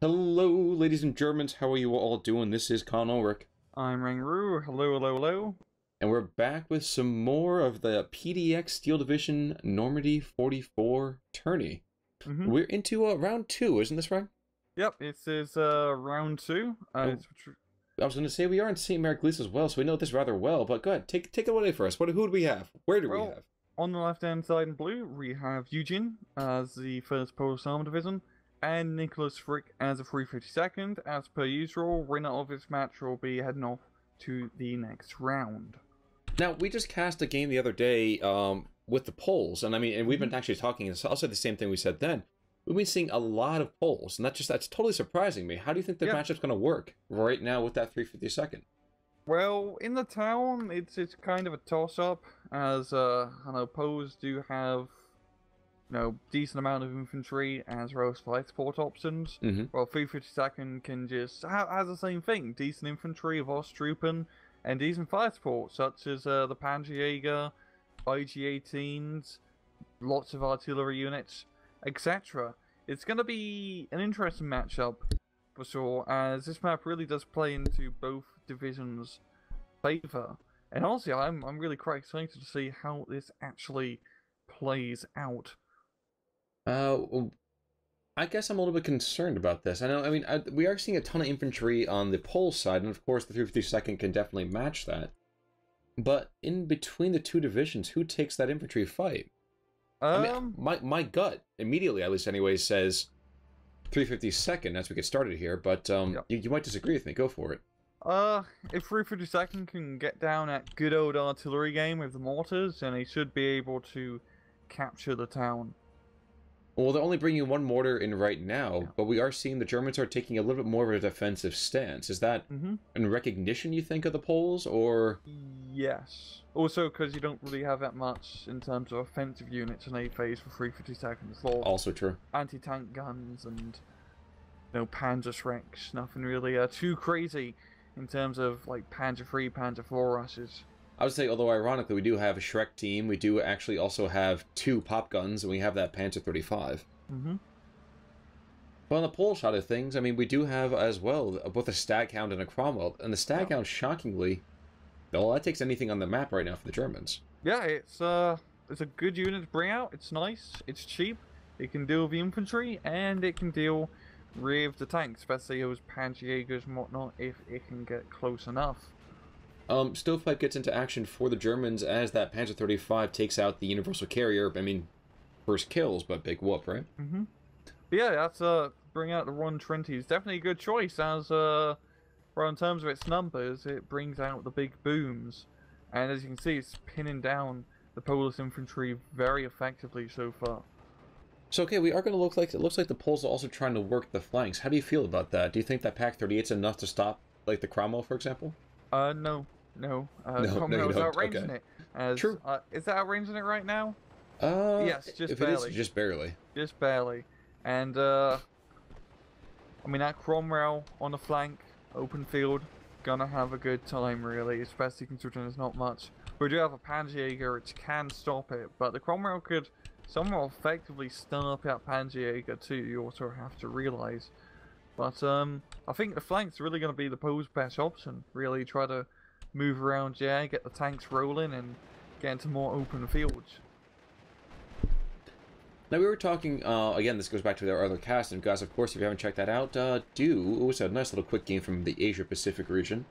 Hello, ladies and Germans. How are you all doing? This is Khan Ulric, I'm Rangru. Hello, hello, hello. and we're back with some more of the PDX Steel Division Normandy 44 tourney. hmm We're into uh, round two, isn't this right? Yep, this is uh, round two. Uh, Oh. I was going to say we are in St. Mère-Église as well, so we know this rather well. But go ahead, take take it away for us. What who do we have? Where do we have? on the left-hand side in blue, we have Eugene as the first Polish Armor Division, and Nicholas Fricke as a 352nd. As per usual, winner of this match will be heading off to the next round. Now we just cast a game the other day um, with the Poles, and I mean, and we've been actually talking. and so I'll say the same thing we said then. We've been seeing a lot of Poles, and that's just that's totally surprising me. How do you think the Yeah. matchup's going to work right now with that 352nd? Well, in the town, it's it's kind of a toss-up, as uh, I know Poes do have, you know, decent amount of infantry as well as flight support options. Mm-hmm. Well, 352nd can just ha- has the same thing: decent infantry of Osttruppen and decent fire support, such as uh, the Panzerjäger, IG-18s, lots of artillery units, etc. It's going to be an interesting matchup for sure, as this map really does play into both divisions' favor. And honestly, I'm I'm really quite excited to see how this actually plays out. Uh, I guess I'm a little bit concerned about this. I know, I mean, I, we are seeing a ton of infantry on the pole side, and of course, the 352nd can definitely match that. But in between the two divisions, who takes that infantry fight? I mean, Um, my my gut immediately, at least anyway, says 352nd as we get started here. But um, Yep. you, you might disagree with me. Go for it. Uh, if 352nd can get down at good old artillery game with the mortars, then he should be able to capture the town. Well, they're only bringing one mortar in right now, but we are seeing the Germans are taking a little bit more of a defensive stance. Is that Mm-hmm. in recognition, you think, of the Poles, or Yes. Also, because you don't really have that much in terms of offensive units in A phase for 352nd. It's all also true? anti-tank guns and you know Panzerschrecks. Nothing really uh, too crazy in terms of like Panzer 3, Panzer 4 rushes. I would say, although ironically, we do have a Shrek team. We do actually also have two pop guns, and we have that Panzer 35. Mm-hmm. But on the Polish side of things, I mean, we do have as well both a Staghound and a Cromwell. And the Staghound, shockingly, well, that takes anything on the map right now for the Germans. Yeah, it's uh, it's a good unit to bring out. It's nice. It's cheap. It can deal with the infantry, and it can deal with the tanks, especially those Panzerjägers and whatnot, if it can get close enough. Um, Stovepipe gets into action for the Germans as that Panzer 35 takes out the Universal Carrier. I mean, first kills, but big whoop, right? Mm-hmm. Yeah, that's uh, bring out the 120 is definitely a good choice as uh, well in terms of its numbers, it brings out the big booms, and as you can see, it's pinning down the Polish infantry very effectively so far. So okay, we are going to look like it looks like the Poles are also trying to work the flanks. How do you feel about that? Do you think that PaK 38 is enough to stop like the Cromwell, for example? Uh, no, no. Uh, No, no, don't. outranging Okay. it. As, True. Uh, is that outranging it right now? Uh, Yes, just is, barely. just barely. Just barely. And, uh, I mean, that Cromwell on the flank, open field, gonna have a good time, really, especially considering there's not much. We do have a Panzerjäger which can stop it, but the Cromwell could somewhat effectively stun up that Panzerjäger too, you also have to realise. But, um, I think the flank's really gonna be the Poe's best option, really, try to move around, yeah, get the tanks rolling, and get into more open fields. Now we were talking uh, again. This goes back to our other cast, and guys, of course, if you haven't checked that out, uh, do. It was a nice little quick game from the Asia Pacific region.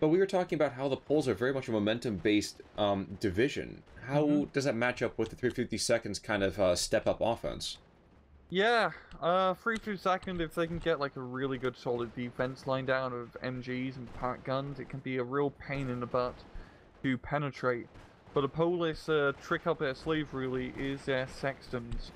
But we were talking about how the Poles are very much a momentum-based um, division. How Mhm. does that match up with the 350 seconds kind of uh, step-up offense? Yeah, uh, free two second if they can get like a really good solid defense line down of MGs and pack guns, it can be a real pain in the butt to penetrate. But the Polish uh, trick up their sleeve really is their sextons,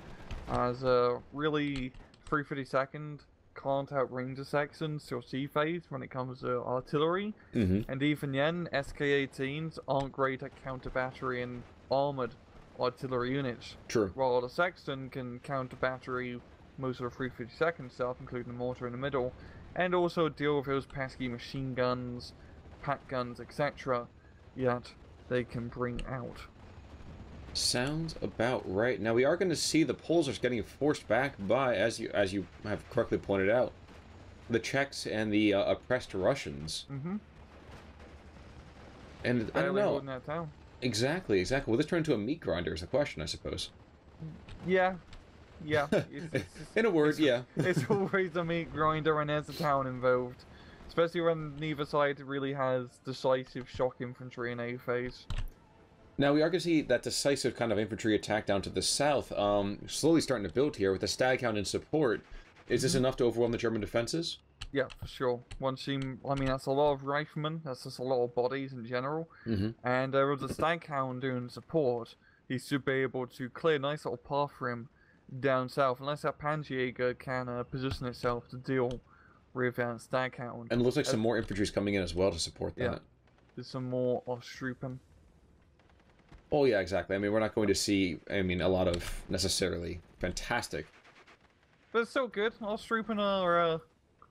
as uh, really 352nd can't outrange the sextons or C phase when it comes to artillery, Mm-hmm. and even then SK-18s aren't great at counter battery and armored artillery units. True. While the Sexton can counter battery most of the 352nd stuff, including the mortar in the middle, and also deal with those pesky machine guns, pack guns, etc. Yet they can bring out. Sounds about right. Now we are going to see the Poles are getting forced back by, as you as you have correctly pointed out, the Czechs and the uh, oppressed Russians. Mm-hmm. And I don't know. Exactly, exactly. Will this turn into a meat grinder? Is the question, I suppose. Yeah. Yeah. It's, it's, In a word, yeah. it's always a meat grinder when there's a town involved. Especially when neither side really has decisive shock infantry in A phase. Now we are going to see that decisive kind of infantry attack down to the south, um, slowly starting to build here with the Staghound in support. Is this enough to overwhelm the German defenses? Yeah, for sure. One team, I mean, that's a lot of riflemen, that's just a lot of bodies in general. Mm-hmm. And uh, with the Staghound doing support, he should be able to clear a nice little path for him down south, unless that Panjäger can uh, position itself to deal with that Staghound. And it looks like Uh, some more infantry is coming in as well to support yeah. that. There's some more Osttruppen. Oh yeah, exactly. I mean, we're not going to see. I mean, a lot of necessarily fantastic. But it's still good. Osttruppen are, uh,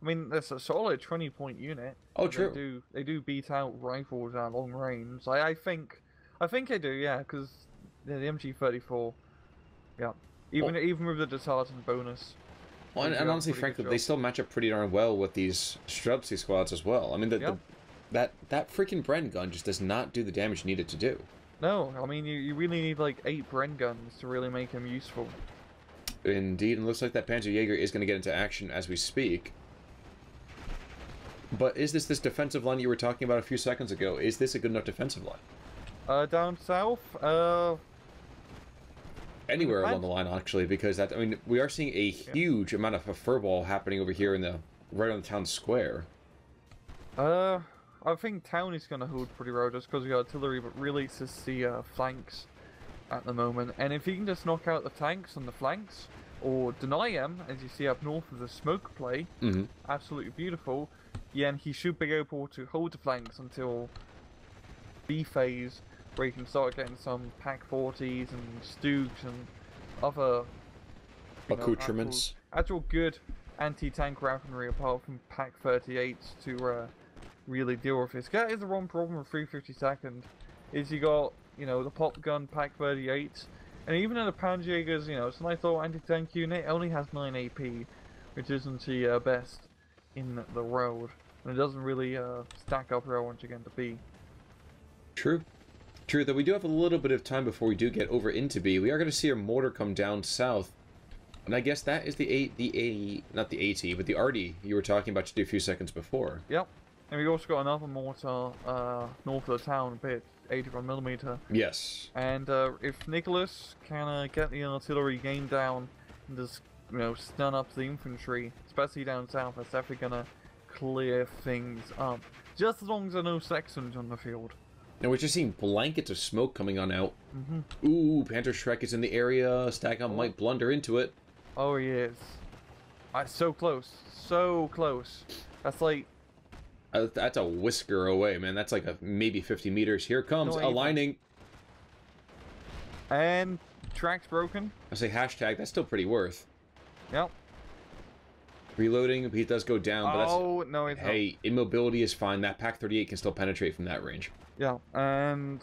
I mean, it's a solid 20 point unit. Oh, They true. do they do beat out rifles at long range. I I think I think they do, yeah, because the MG34, yeah, even even with the disheartened bonus. Well, and, they and honestly, frankly, they still match up pretty darn well with these Streltsy squads as well. I mean, the, Yeah. the, that that freaking Bren gun just does not do the damage needed to do. No, I mean you, you really need like eight Bren guns to really make him useful. Indeed, and it looks like that Panzer Jaeger is going to get into action as we speak. But is this this defensive line you were talking about a few seconds ago? Is this a good enough defensive line? Uh, down south, uh, Anywhere along the line, actually, because that I mean, we are seeing a huge amount of a furball happening over here in the right on the town square. uh, I think town is gonna hold pretty well just because we got artillery, but really it's just the uh, flanks at the moment. And if you can just knock out the tanks on the flanks or deny them, as you see up north of the smoke play, Mm-hmm. absolutely beautiful. Yeah, and he should be able to hold the flanks until B phase, where he can start getting some PaK 40s and StuGs and other you know, Accoutrements. actual, actual good anti-tank weaponry apart from PaK 38s to uh, really deal with this. That is the wrong problem with 352nd, is you got, you know, the pop gun PaK 38s, and even in the Panjägers, you know, it's a nice little anti-tank unit, it only has 9 AP, which isn't the uh, best in the road, and it doesn't really uh, stack up well once you get to B. True. True, though we do have a little bit of time before we do get over into B. We are going to see a mortar come down south. And I guess that is the A, the A, not the AT, but the arty you were talking about just a few seconds before. Yep. And we also got another mortar uh, north of the town, a bit 81 millimeter. Yes. And uh, if Nicholas can uh, get the artillery game down and just, you know, stun up the infantry, especially down south, that's definitely gonna clear things up. Just as long as there are no Sextons on the field. Now we're just seeing blankets of smoke coming on out. Mm-hmm. Ooh, Panzerschreck is in the area. Staghound might blunder into it. Oh, he is. Uh, so close. So close. That's like, Uh, that's a whisker away, man. That's like a maybe 50 meters. Here comes No, aligning. and tracks broken. I say hashtag. That's still pretty worth. Yep. Reloading. He does go down, but that's oh, no, hey, immobility is fine. That PaK 38 can still penetrate from that range. Yeah, and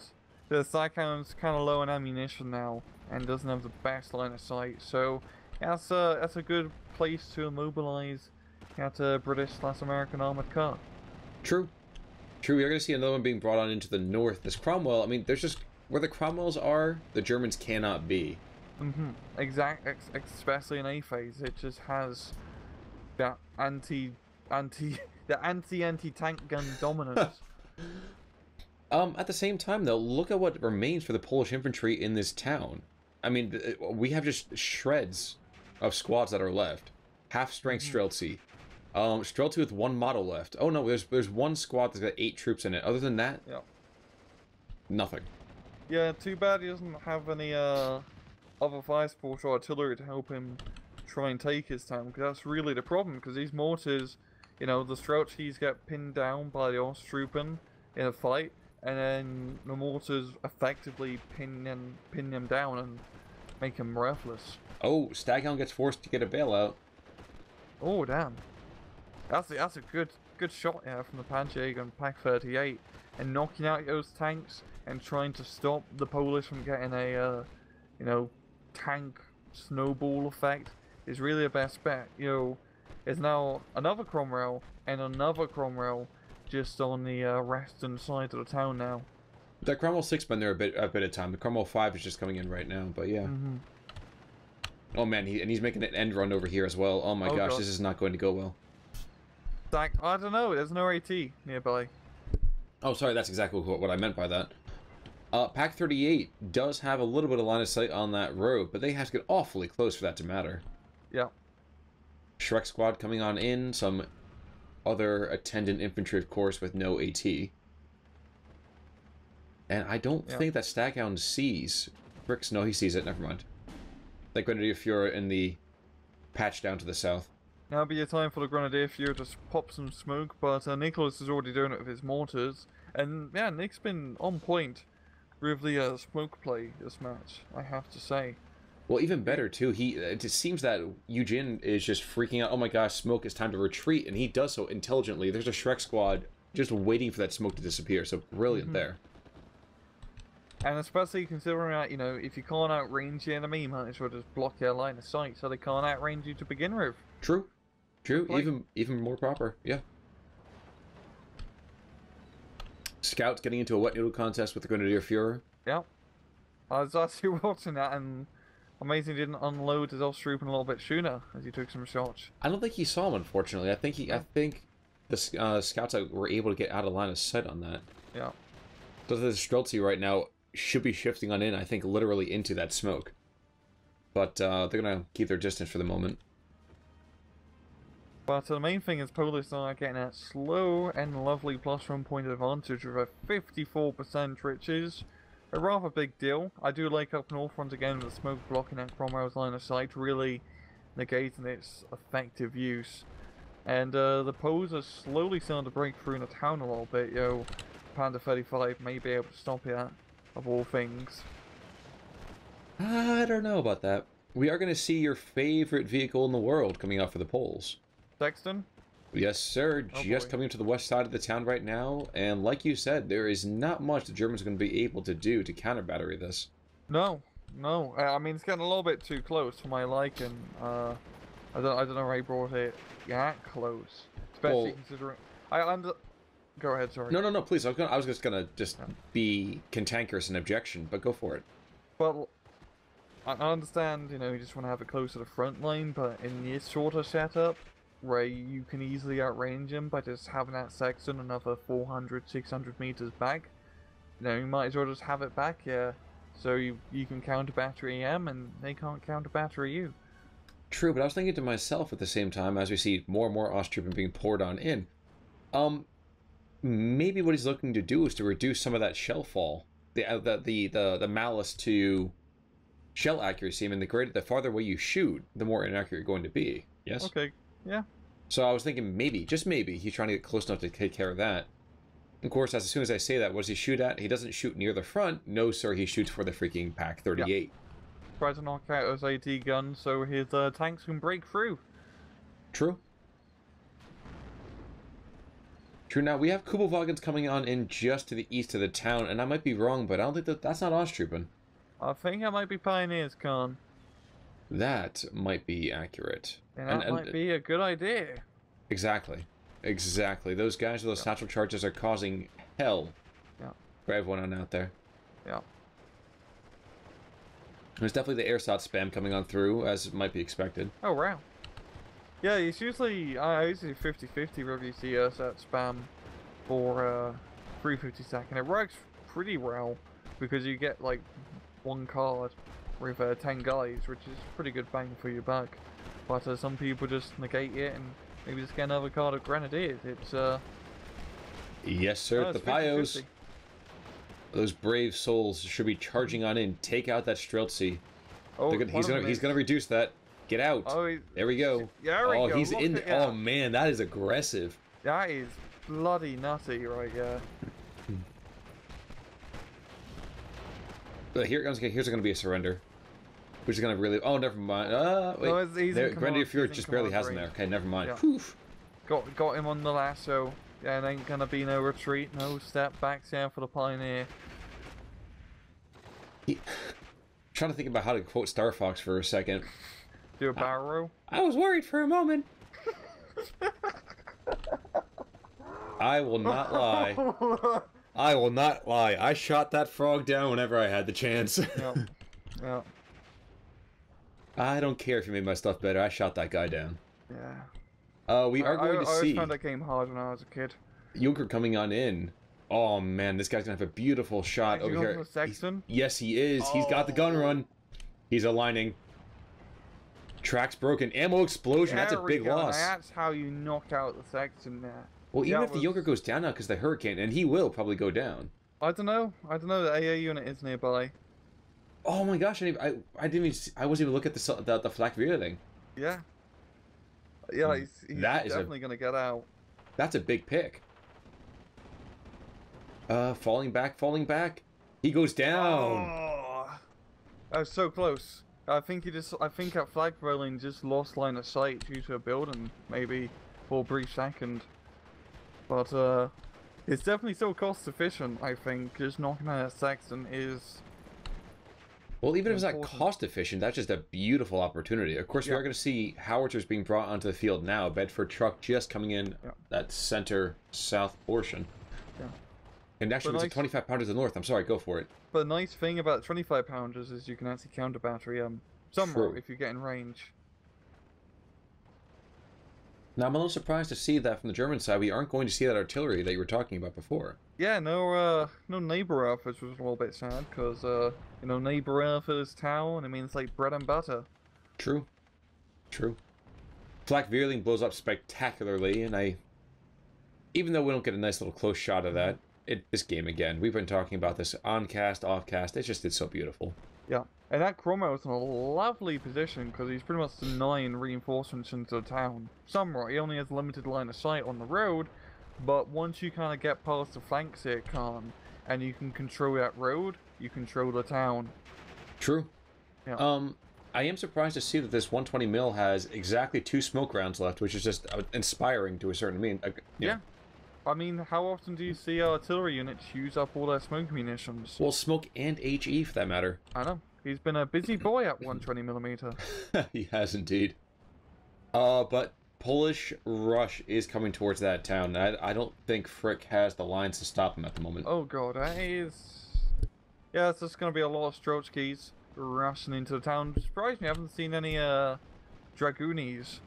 the Cyclone's kind of low on ammunition now and doesn't have the best line of sight, so that's a, that's a good place to immobilize that uh, British slash American armored car. True. True. We are going to see another one being brought on into the north. This Cromwell. I mean, there's just where the Cromwells are, the Germans cannot be. Mm-hmm. Exact, ex- especially in A phase, it just has that anti, anti, the anti-anti-tank gun dominance. Um, at the same time, though, look at what remains for the Polish infantry in this town. I mean, we have just shreds of squads that are left. Half strength Streltsy. Um, Streltsy with one model left. Oh no, there's there's one squad that's got eight troops in it. Other than that, yeah. nothing. Yeah, too bad he doesn't have any uh, other fire support or artillery to help him try and take his town, because that's really the problem, because these mortars, you know, the Streltsys get pinned down by the Osttruppen in a fight, and then the mortars effectively pin them, pin them down and make them breathless. Oh, Staghound gets forced to get a bailout. Oh, damn. That's a, that's a good good shot here from the Panjäger and PaK 38, and knocking out those tanks and trying to stop the Polish from getting a, uh, you know, tank snowball effect is really a best bet. You know, is now another Cromwell and another Cromwell just on the uh, western side of the town now. The Cromwell 6 been there a bit a bit of time. The Cromwell 5 is just coming in right now, but yeah. hmm Oh man, he, and he's making an end run over here as well. Oh my Oh, gosh, God. this is not going to go well. Like, I don't know, there's no AT nearby. Oh, sorry, that's exactly what, what I meant by that. Uh, PaK 38 does have a little bit of line of sight on that road, but they have to get awfully close for that to matter. Yeah. Shrek Squad coming on in, some other attendant infantry, of course, with no AT. And I don't Yeah. think that Staghound sees Bricks. No, he sees it. Never mind. Like Grenadier Fuhrer in the patch down to the south. Now be a time for the Grenadier Fuhrer to pop some smoke, but uh, Nicholas is already doing it with his mortars. And yeah, Nick's been on point with the uh, smoke play this match, I have to say. Well, even better too. He it just seems that Eugene is just freaking out. Oh my gosh, smoke! It's time to retreat, and he does so intelligently. There's a Shrek squad just waiting for that smoke to disappear. So brilliant Mhm. there. And especially considering that, you know, if you can't outrange the enemy, you might as well just block their line of sight so they can't outrange you to begin with. True, true. Even even more proper. Yeah. Scouts getting into a wet noodle contest with the Grenadier Fuhrer. Yep. I was actually watching that and amazing didn't unload his Ostroop a little bit sooner as he took some shots. I don't think he saw him, unfortunately. I think he. I think the uh, scouts were able to get out of line of sight on that. Yeah. So the Streltsy right now should be shifting on in. I think literally into that smoke. But uh, they're gonna keep their distance for the moment. But uh, the main thing is Polish are getting that slow and lovely plus one point advantage with a 54% riches. A rather big deal. I do like up north once again with the smoke blocking that Cromwell's line of sight, really negating its effective use. And uh, the Poles are slowly starting to break through in the town a little bit, yo. Panda 35 may be able to stop it, of all things. I don't know about that. We are gonna see your favorite vehicle in the world coming out for the Poles. Sexton? Yes, sir. Oh, just boy. coming to the west side of the town right now, and like you said, there is not much the Germans are going to be able to do to counter battery this. No, no. I mean, it's getting a little bit too close for my liking. Uh, I don't, I don't know how he brought it that close, especially Well- considering. I under. Go ahead, sorry. No, no, no. Please, I was gonna, I was just gonna just Yeah. be cantankerous and objection, but go for it. But I I understand, you know, you just want to have it close to the front line, but in this shorter setup, where you can easily outrange him by just having that section another 400, 600 meters back, you know, you might as well just have it back here, so you you can counter battery EM and they can't counter battery you. True, but I was thinking to myself at the same time as we see more and more Osttrooping being poured on in. Um, maybe what he's looking to do is to reduce some of that shell fall, the uh, the the the, the malice to shell accuracy. I mean, the greater, the farther away you shoot, the more inaccurate you're going to be. Yes. Okay, yeah. So I was thinking maybe, just maybe, he's trying to get close enough to take care of that. Of course, as soon as I say that, what does he shoot at? He doesn't shoot near the front. No, sir, he shoots for the freaking PaK 38. Try to knock out his AT gun so his uh, tanks can break through. True. True. Now we have Kubelwagens coming on in just to the east of the town, and I might be wrong, but I don't think that that's not Osttrooping. I think I might be Pioneers, Khan. That might be accurate. And that And- and- might be a good idea. Exactly. Exactly. Those guys with those Yeah. satchel charges are causing hell Yeah. for everyone on out there. Yeah. There's definitely the airsot spam coming on through, as might be expected. Oh, wow. Yeah, it's usually, I usually 50-50 whether you see at spam for uh, 350 second. It works pretty well because you get like one card with uh, 10 guys, which is pretty good bang for your buck. But uh, some people just negate it and maybe just get another card of Grenadiers. It's, uh, Yes, sir. the Pios, 50-50. those brave souls, should be charging on in. Take out that Streltsy. Oh, gonna, he's gonna he's gonna reduce that. Get out. Oh, he- there we go. There we oh, go. he's Look in. Oh man, that is aggressive. That is bloody nutty right there. But here comes. Here's gonna be a surrender, which is gonna really. Oh, never mind. Uh, wait. No, he's there, Grenadier he's just barely has him there. Okay, never mind. Yeah. Got got him on the lasso. Yeah, and ain't gonna be no retreat, no step back down for the pioneer. He, trying to think about how to quote Star Fox for a second. Do a barrel roll. I was worried for a moment. I will not lie. I will not lie. I shot that frog down whenever I had the chance. yeah. Yeah. I don't care if you made my stuff better. I shot that guy down. Yeah. Uh, we I, are I, going I to always see found that game hard when I was a kid. Junker coming on in. Oh man, this guy's gonna have a beautiful shot Actually over going here. Sexton? Yes, he is. He's got the gun Oh. run. He's aligning. Tracks broken. Ammo explosion. That's a There big go, loss. That's how you knock out the Sexton there. Well, even that if the was- Joker goes down now because the hurricane, and he will probably go down. I don't know. I don't know. The AA unit is nearby. Oh my gosh! I didn't, I, I didn't even. See, I wasn't even looking at the the, the flak thing. Yeah. Yeah, he's, he's Hmm. That is a- definitely gonna get out. That's a big pick. Uh, falling back, falling back. He goes down. Oh, that was so close. I think he just. I think that flag rolling just lost line of sight due to a building, maybe for a brief second. But uh, it's definitely still cost efficient. I think just knocking out that Sexton is. Well, even if it's not cost efficient, that's just a beautiful opportunity. Of course, we are going to see howitzers being brought onto the field now. Bedford truck just coming in Yeah. that center south portion. Yeah. And actually, it's a nice- 25 pounder to the north. I'm sorry, go for it. But the nice thing about 25 pounders is you can actually counter battery um somewhat True. if you get in range. Now, I'm a little surprised to see that from the German side, we aren't going to see that artillery that you were talking about before. Yeah, no, uh, no Nebelwerfers was a little bit sad because, uh, you know, Nebelwerfers town. I mean, it's like bread and butter. True. True. Flakvierling blows up spectacularly, and I. Even though we don't get a nice little close shot of that, it this game again, we've been talking about this on cast, off cast. It's just it's so beautiful. Yeah, and that Cromwell is in a lovely position because he's pretty much denying reinforcements into the town. Somewhat, he only has limited line of sight on the road, but once you kind of get past the flanks here, Khan, and you can control that road, you control the town. True. Yeah. Um, I am surprised to see that this 120 mil has exactly two smoke rounds left, which is just uh, inspiring to a certain mean. Uh, Yeah. I mean, how often do you see artillery units use up all their smoke munitions? Well, smoke and HE for that matter. I know. He's been a busy boy at 120 millimeter. he has indeed. Uh, but Polish rush is coming towards that town. I, I don't think Fricke has the lines to stop him at the moment. Oh god, that is. Yeah, it's just gonna be a lot of Strochkis rushing into the town. Surprised me, I haven't seen any uh Dragoonies,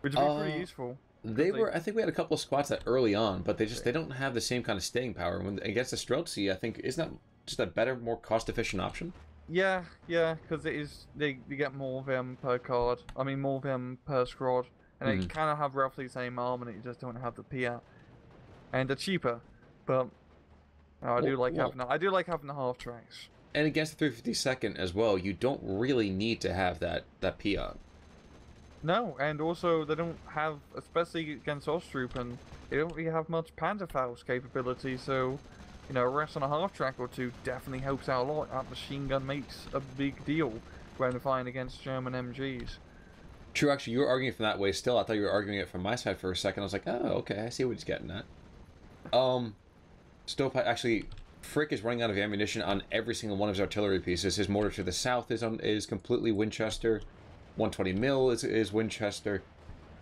which would be Uh, pretty useful. They they- were. I think we had a couple of squats that early on, but they just they don't have the same kind of staying power. When against the Streltsy, I think isn't that just a better, more cost efficient option? Yeah, yeah, because it is they you get more of them per card. I mean, more of them per squad, and they Mhm. kind of have roughly the same armor. You just don't have the PIA, and they're cheaper. But oh, I do Well- like well- having I do like having the half tracks. And against the 352nd as well, you don't really need to have that that PIA. No, and also they don't have, especially against Osttruppen, they don't really have much Panzerfaust capability, so, you know, a rest on a half track or two definitely helps out a lot. That machine gun makes a big deal when fighting against German MGs. True, actually, you were arguing from that way still. I thought you were arguing it from my side for a second. I was like, oh, okay, I see what he's getting at. Um, Stovepipe, actually, Fricke is running out of ammunition on every single one of his artillery pieces. His mortar to the south is on is completely Winchester. 120 mil is, is Winchester.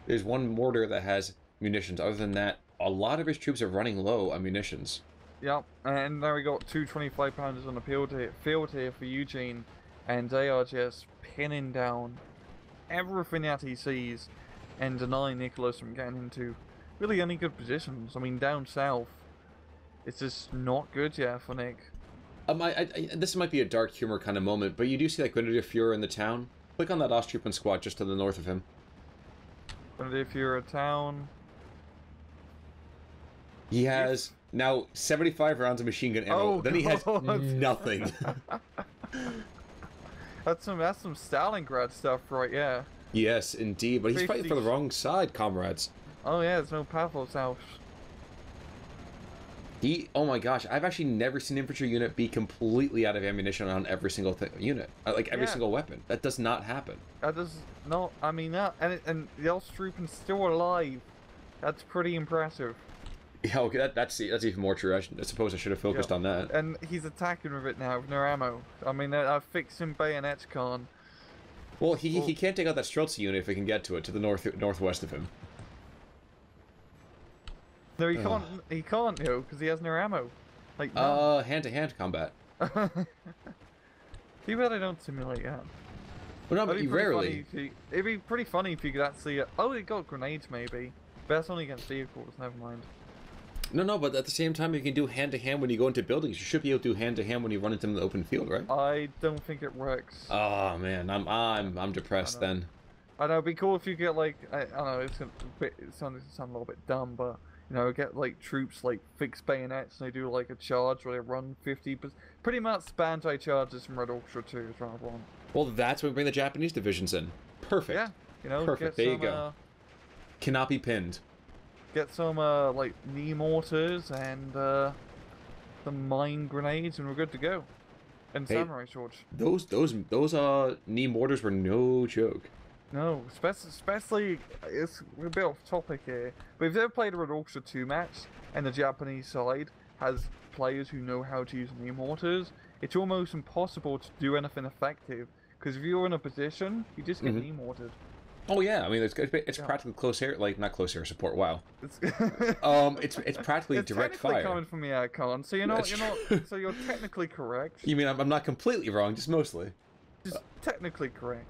There's one mortar that has munitions. Other than that, a lot of his troops are running low on munitions. Yep, and there we got two 25 pounders on the field here, field here for Eugene, and they are just pinning down everything that he sees and denying Nicholas from getting into really any good positions. I mean, down south, it's just not good yet for Nick. Um, I, I, this might be a dark humor kind of moment, but you do see that Grenadier Fuhrer in the town. Click on that Osttruppen squad just to the north of him. You're a town, He has now 75 rounds of machine gun ammo. Oh, then he has God. nothing. that's some that's some Stalingrad stuff, right? Yeah. yes, indeed. But he's fighting for the wrong side, comrades. Oh yeah, there's no Pathos house. He, oh my gosh, I've actually never seen an infantry unit be completely out of ammunition on every single th- unit, Uh, like every Yeah. single weapon. That does not happen. That does not. I mean that, and it, and the Osttruppen's still alive. That's pretty impressive. Yeah, okay, that, that's that's even more true. I, should, I suppose I should have focused Yeah. on that. And he's attacking with it now with no ammo. I mean, I- I've fixed him bayonets, Khan. Well, he Well- he can't take out that Streltsy unit if he can get to it to the north northwest of him. No, he Ugh. can't. He can't, you know, because he has no ammo. Like. Uh, hand-to-hand combat. Too bad I don't simulate that. Well, no, but rarely. funny it'd be pretty funny if you could actually. Uh, oh, it got grenades maybe. But that's only against vehicles. Never mind. No, no, but at the same time, you can do hand-to-hand when you go into buildings. You should be able to do hand-to-hand when you run into the open field, right? I don't think it works. Oh man, I'm I'm I'm depressed know. then. I know it'd be cool if you get like I, I don't know it's a bit it sounds it sound a little bit dumb, but you know get like troops like fixed bayonets and they do like a charge where they run fifty, but pretty much Banzai charges from Red Orchestra 2 is what I want. Well, that's when we bring the Japanese divisions in. Perfect. Yeah, you know Perfect, get there you go. uh, Cannot be pinned. Get some uh like knee mortars and uh some mine grenades and we're good to go. And Hey. samurai swords. Those those those uh knee mortars were no joke. No, especially, especially it's a bit off topic here, but if you've ever played a Red Orchestra 2 match and the Japanese side has players who know how to use knee mortars, it's almost impossible to do anything effective because if you're in a position, you just get Mhm. knee mortared. Oh yeah, I mean it's it's Yeah. practically close air, like not close air support. Wow. It's Um, it's it's practically it's direct technically fire. coming from the aircon, so you're not, That's you're true. not, so you're technically correct. You mean I'm, I'm not completely wrong, just mostly. Just technically correct.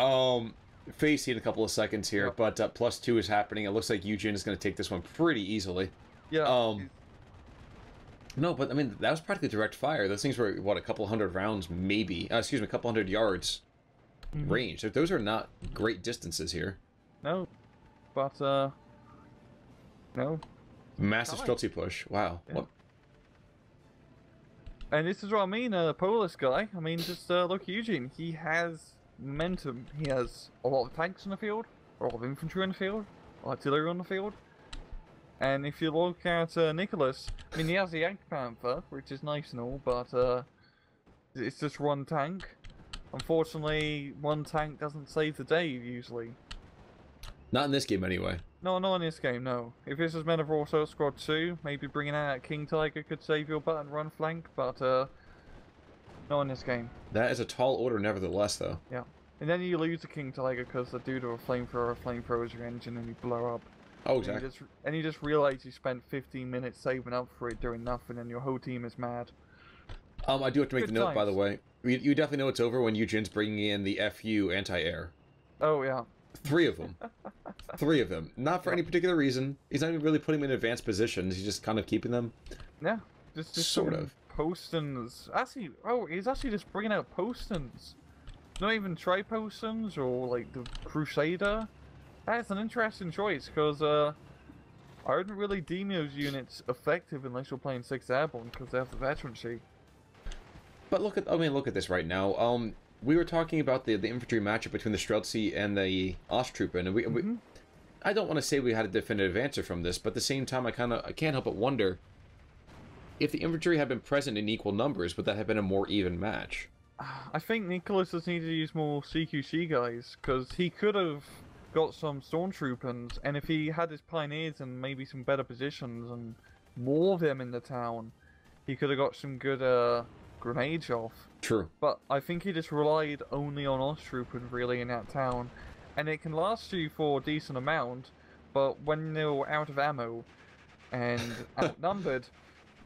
Um, face in a couple of seconds here, Yep. but uh, plus two is happening. It looks like Eugene is going to take this one pretty easily. Yeah. Um, No, but I mean that was practically direct fire. Those things were what a couple hundred rounds, maybe. Uh, excuse me, a couple hundred yards Mhm. range. Those are not great distances here. No, but uh, no, Massive Nice. Push. Wow. Yeah. And this is what I mean, uh, Polish guy. I mean, just uh, look at Eugene. He has momentum. He has a lot of tanks in the field, a lot of infantry in the field, artillery on the field. And if you look at uh, Nicholas, I mean, he has the Yank Panther, which is nice and all, but uh, it's just one tank. Unfortunately, one tank doesn't save the day usually. Not in this game, anyway. No, not in this game, no. If this was Men of War: Assault Squad 2, maybe bringing out King Tiger could save your butt and run flank, but uh, not in this game. That is a tall order, nevertheless, though. Yeah. And then you lose the King Tiger because the dude with a flamethrower flamethrowers your engine and you blow up. Oh, And you exactly. just, and you just realize you spent 15 minutes saving up for it doing nothing and your whole team is mad. Um, I do have to make Good the note, by the way. You, you definitely know it's over when Eugene's bringing in the FU anti-air. Oh, yeah. Three of them. Three of them. Not for Yeah. any particular reason. He's not even really putting them in advanced positions. He's just kind of keeping them. Yeah. Just, just Sort of. Polstens. Actually, oh, he's actually just bringing out Polstens. Not even Tri-Postons or like the Crusader. That's an interesting choice because uh, I wouldn't really deem those units effective unless you're playing 6 Airborne because they have the veterancy. But look at, I mean, look at this right now. Um, we were talking about the the infantry matchup between the Streltsy and the Osttruppen, and we, we Mhm. I don't want to say we had a definitive answer from this, but at the same time, I kind of I can't help but wonder if the infantry had been present in equal numbers, would that have been a more even match? I think Nicholas has needed to use more CQC guys because he could have got some stormtroopers, and if he had his pioneers and maybe some better positions and more of them in the town, he could have got some good uh, grenades off. True. But I think he just relied only on Osttroopers really in that town, and it can last you for a decent amount, but when you're out of ammo and outnumbered,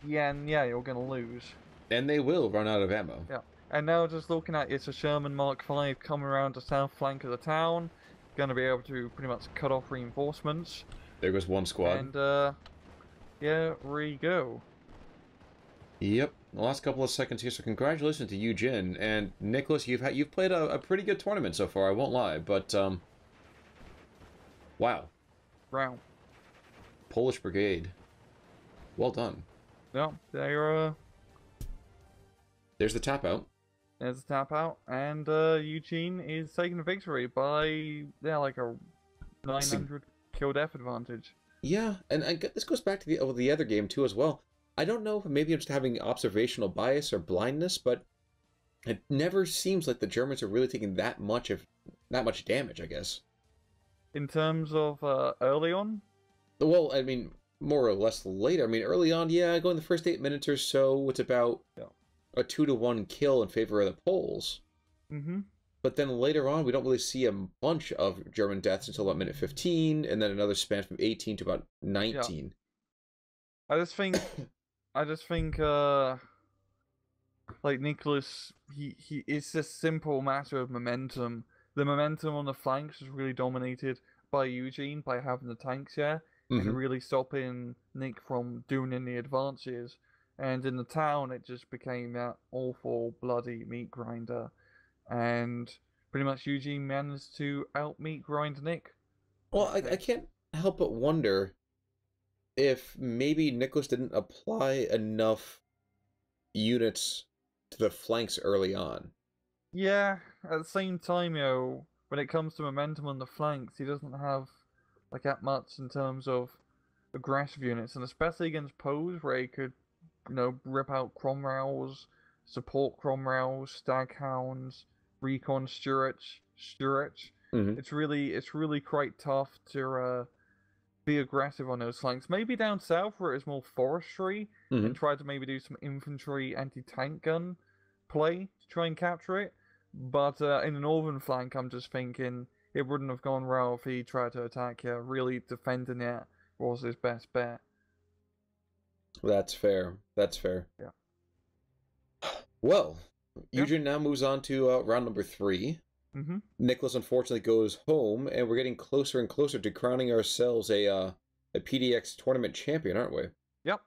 yeah, and yeah, you're gonna lose. And they will run out of ammo. Yeah. And now just looking at it's a Sherman Mark V coming around the south flank of the town, gonna be able to pretty much cut off reinforcements. There goes one squad. And uh yeah, we go. Yep. The last couple of seconds here, so congratulations to Eugen and Nicholas. You've had you've played a, a pretty good tournament so far. I won't lie, but um, wow, Round. Polish Brigade, well done. Yeah, there uh There's the tap out. there's a tap out and uh Eugene is taking the victory by yeah like a nine hundred kill death advantage. Yeah, and gu- this goes back to the oh, the other game too as well. I don't know if maybe I'm just having observational bias or blindness, but it never seems like the Germans are really taking that much of that much damage. I guess. In terms of uh early on, Well, I mean, more or less later. I mean, early on, yeah, go in the first eight minutes or so, it's about Yeah. a two to one kill in favor of the Poles. mm-hmm. But then later on, we don't really see a bunch of German deaths until about minute 15, and then another span from 18 to about 19. I just think, I just think, uh, like Nicholas, he he. It's a simple matter of momentum. The momentum on the flanks was really dominated by Eugene by having the tanks here Mhm. and really stopping Nick from doing any advances. And in the town, it just became that awful bloody meat grinder, and pretty much Eugene managed to out meat grind Nick. Well, I, I can't help but wonder if maybe Nicholas didn't apply enough units to the flanks early on. Yeah, at the same time, you know, when it comes to momentum on the flanks, he doesn't have like that much in terms of aggressive units, and especially against Pose, where he could, you know, rip out Cromwells, support Cromwells, Staghounds, recon Stuarts, Stuarts. Mhm. It's really, it's really quite tough to uh, be aggressive on those flanks. Maybe down south where it's more forestry, Mhm. and try to maybe do some infantry anti-tank gun play to try and capture it. But uh, in the northern flank, I'm just thinking it wouldn't have gone well if he tried to attack here. Really defending it was his best bet. That's fair. That's fair. Yeah. Well, Yeah. Eugene now moves on to uh, round number three. Mm-hmm. Nicholas unfortunately goes home, and we're getting closer and closer to crowning ourselves a uh, a PDX tournament champion, aren't we? Yep.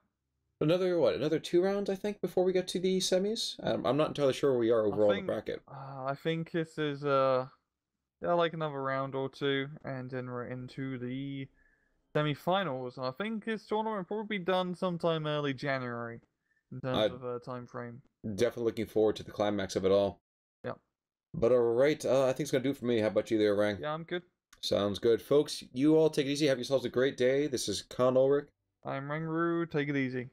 Another what? Another two rounds, I think, before we get to the semis. I'm, I'm not entirely sure where we are overall in think- the bracket. Uh, I think this is uh, yeah, like another round or two, and then we're into the semi-finals. And I think this tournament will probably be done sometime early January in terms I'd- of uh, time frame. Definitely looking forward to the climax of it all. But all right, uh, I think it's gonna do it for me. How about you there, Rang? Yeah, I'm good. Sounds good, folks. You all take it easy. Have yourselves a great day. This is Khan Ulric. I'm Rangru. Take it easy.